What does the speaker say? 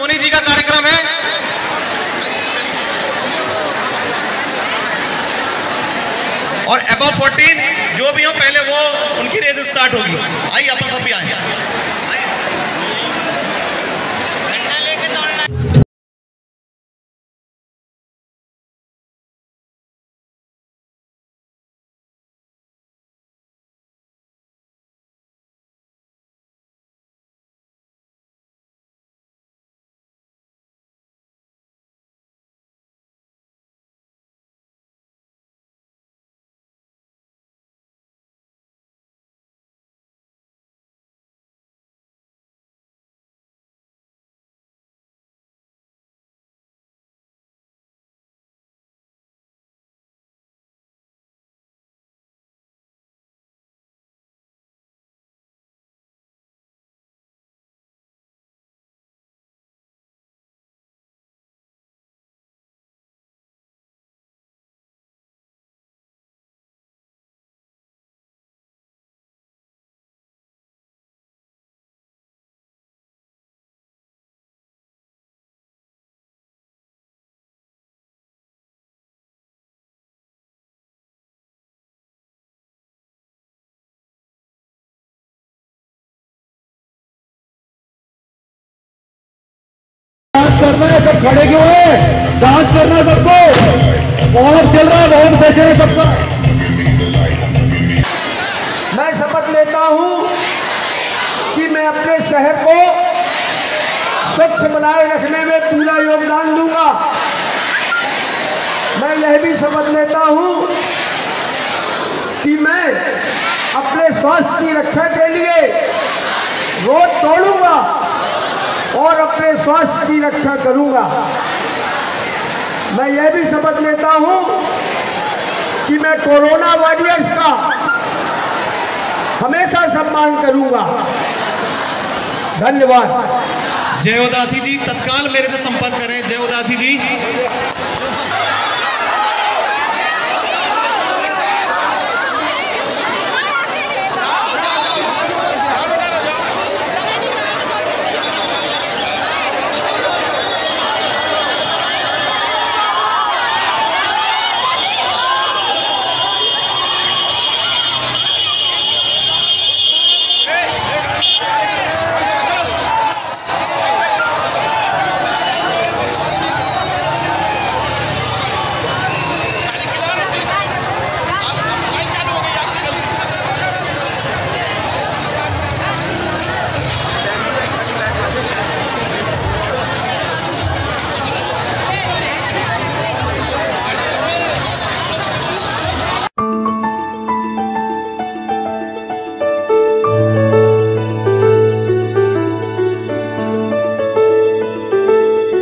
सोनी जी का कार्यक्रम है। और अबव 14 जो भी हो, पहले वो उनकी रेस स्टार्ट होगी। आइए अपन भी आए। करना सबको। और चल रहा है बहुत सेशन है सबका। मैं शपथ लेता हूँ कि मैं अपने शहर को स्वच्छ बनाए रखने में पूरा योगदान दूँगा। मैं यह भी शपथ लेता हूँ कि मैं अपने स्वास्थ्य की रक्षा के लिए रोड तोड़ूँगा और अपने स्वास्थ्य की रक्षा करूँगा। मैं यह भी शपथ लेता हूँ कि मैं कोरोना वॉरियर्स का हमेशा सम्मान करूँगा। धन्यवाद। जय उदासी जी, तत्काल मेरे से संपर्क करें। जय उदासी जी।